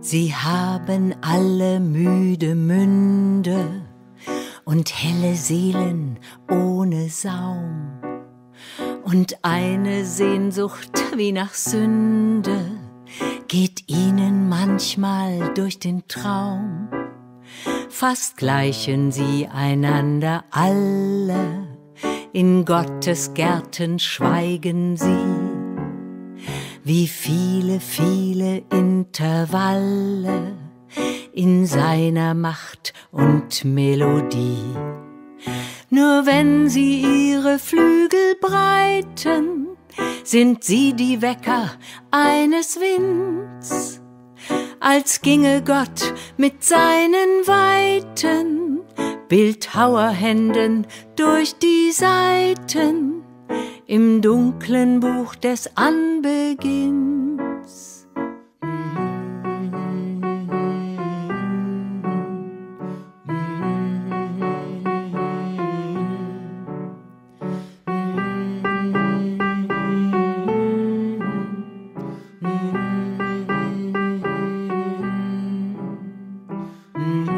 Sie haben alle müde Münde und helle Seelen ohne Saum und eine Sehnsucht wie nach Sünde geht ihnen manchmal durch den Traum. Fast gleichen sie einander alle, in Gottes Gärten schweigen sie, wie viele, viele Intervalle in seiner Macht und Melodie. Nur wenn sie ihre Flügel breiten, sind sie die Wecker eines Winds, als ginge Gott mit seinen weiten Bildhauerhänden durch die Seiten im dunklen Buch des Anbeginns. Mm-hmm.